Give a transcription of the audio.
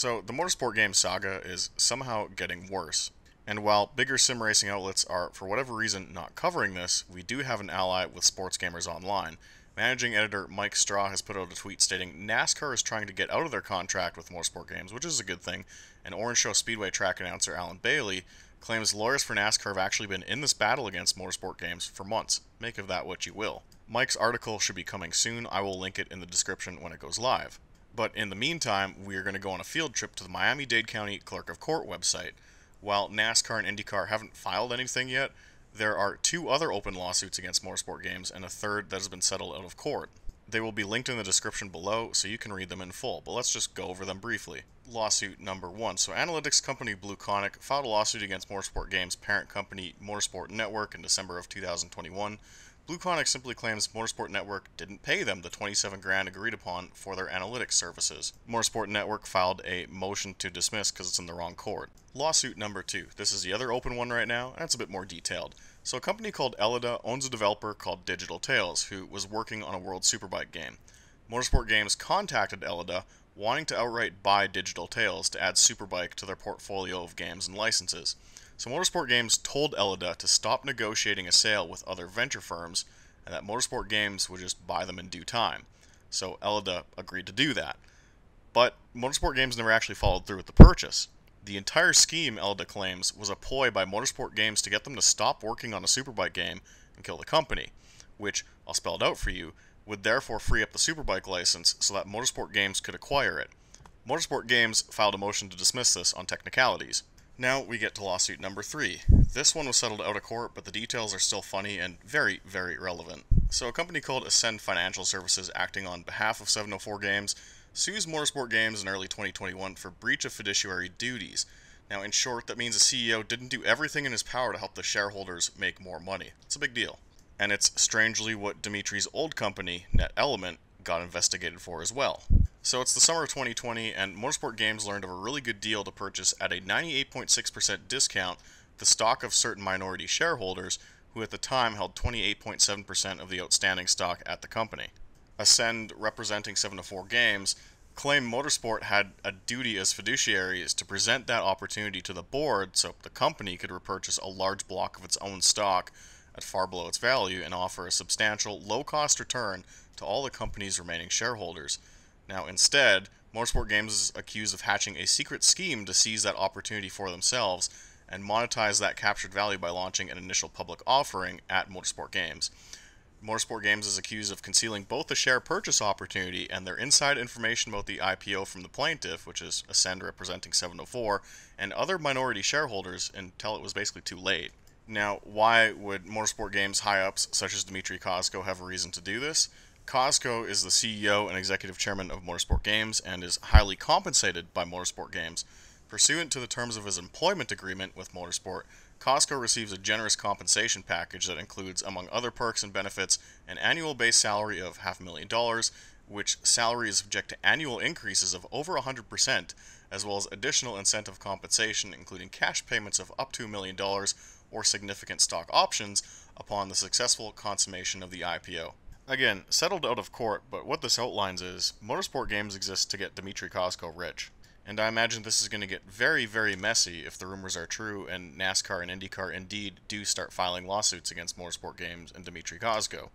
So, the Motorsport game saga is somehow getting worse. And while bigger sim racing outlets are, for whatever reason, not covering this, we do have an ally with Sports Gamers Online. Managing editor Mike Straw has put out a tweet stating NASCAR is trying to get out of their contract with Motorsport Games, which is a good thing, and Orange Show Speedway track announcer Alan Bailey claims lawyers for NASCAR have actually been in this battle against Motorsport Games for months. Make of that what you will. Mike's article should be coming soon. I will link it in the description when it goes live. But in the meantime, we are going to go on a field trip to the Miami Dade County Clerk of Court website. While NASCAR and IndyCar haven't filed anything yet, there are two other open lawsuits against Motorsport Games and a third that has been settled out of court. They will be linked in the description below so you can read them in full, but let's just go over them briefly. Lawsuit number one. So, analytics company BlueConic filed a lawsuit against Motorsport Games' parent company Motorsport Network in December of 2021 BlueConic simply claims Motorsport Network didn't pay them the 27 grand agreed upon for their analytics services. Motorsport Network filed a motion to dismiss because it's in the wrong court. Lawsuit number two. This is the other open one right now, and it's a bit more detailed. So, a company called Elida owns a developer called Digital Tales, who was working on a World Superbike game. Motorsport Games contacted Elida, wanting to outright buy Digital Tales to add Superbike to their portfolio of games and licenses. So Motorsport Games told Elida to stop negotiating a sale with other venture firms and that Motorsport Games would just buy them in due time. So Elida agreed to do that. But Motorsport Games never actually followed through with the purchase. The entire scheme, Elida claims, was a ploy by Motorsport Games to get them to stop working on a Superbike game and kill the company, which, I'll spell it out for you, would therefore free up the Superbike license so that Motorsport Games could acquire it. Motorsport Games filed a motion to dismiss this on technicalities. Now we get to lawsuit number three. This one was settled out of court, but the details are still funny and very, very relevant. So, a company called Ascend Financial Services, acting on behalf of 704 Games, sues Motorsport Games in early 2021 for breach of fiduciary duties. Now, in short, that means the CEO didn't do everything in his power to help the shareholders make more money. It's a big deal. And it's strangely what Dmitry's old company, Net Element, got investigated for as well. So it's the summer of 2020, and Motorsport Games learned of a really good deal to purchase at a 98.6% discount the stock of certain minority shareholders who at the time held 28.7% of the outstanding stock at the company. Ascend, representing 704 Games, claimed Motorsport had a duty as fiduciaries to present that opportunity to the board so the company could repurchase a large block of its own stock at far below its value and offer a substantial, low cost return to all the company's remaining shareholders. Now, instead, Motorsport Games is accused of hatching a secret scheme to seize that opportunity for themselves and monetize that captured value by launching an initial public offering at Motorsport Games. Motorsport Games is accused of concealing both the share purchase opportunity and their inside information about the IPO from the plaintiff, which is Ascend representing 704, and other minority shareholders until it was basically too late. Now, why would Motorsport Games high ups such as Dmitry Kozko have a reason to do this? Kozko is the CEO and executive chairman of Motorsport Games and is highly compensated by Motorsport Games. Pursuant to the terms of his employment agreement with Motorsport, Kozko receives a generous compensation package that includes, among other perks and benefits, an annual base salary of half a million dollars, which salary is subject to annual increases of over 100%, as well as additional incentive compensation, including cash payments of up to a million dollars or significant stock options upon the successful consummation of the IPO. Again, settled out of court, but what this outlines is Motorsport Games exists to get Dmitry Kozko rich. And I imagine this is going to get very, very messy if the rumors are true and NASCAR and IndyCar indeed do start filing lawsuits against Motorsport Games and Dmitry Kozko.